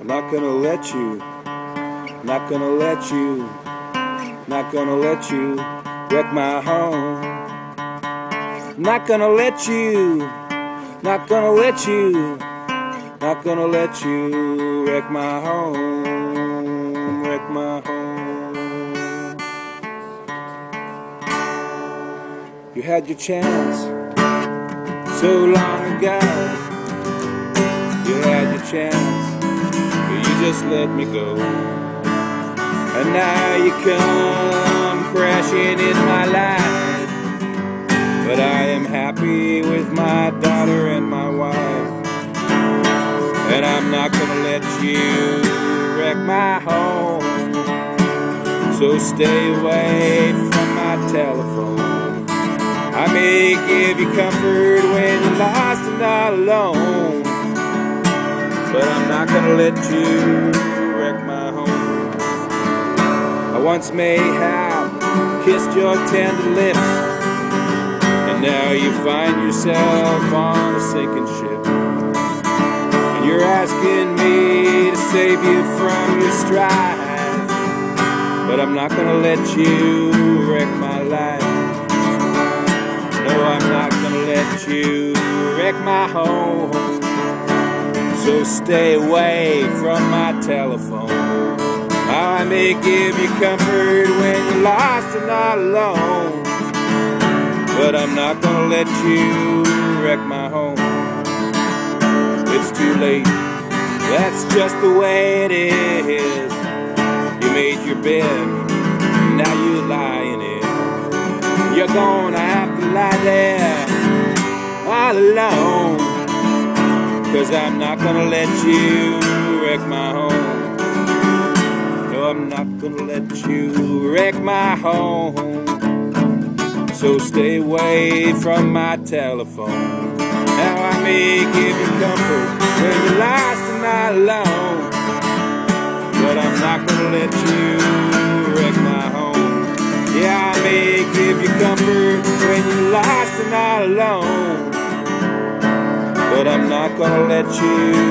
I'm not gonna let you, I'm not gonna let you, I'm not gonna let you wreck my home. I'm Not gonna let you, I'm not gonna let you, I'm not gonna let you wreck my home, wreck my home. You had your chance so long ago. Just let me go. And now you come crashing in my life. But I am happy with my daughter and my wife. And I'm not gonna let you wreck my home. So stay away from my telephone. I may give you comfort when you're lost and not alone. But I'm not gonna let you wreck my home. I once may have kissed your tender lips, and now you find yourself on a sinking ship. And you're asking me to save you from your strife, but I'm not gonna let you wreck my life. No, I'm not gonna let you wreck my home. So stay away from my telephone. I may give you comfort when you're lost and not alone. But I'm not gonna let you wreck my home. It's too late, that's just the way it is. You made your bed, now you lie in it. You're gonna have to lie there all alone. Cause I'm not gonna let you wreck my home. No, I'm not gonna let you wreck my home. So stay away from my telephone. Now I may give you comfort when you're lost and not alone. But I'm not gonna let you wreck my home. Yeah, I may give you comfort when you're lost and not alone but I'm not gonna let you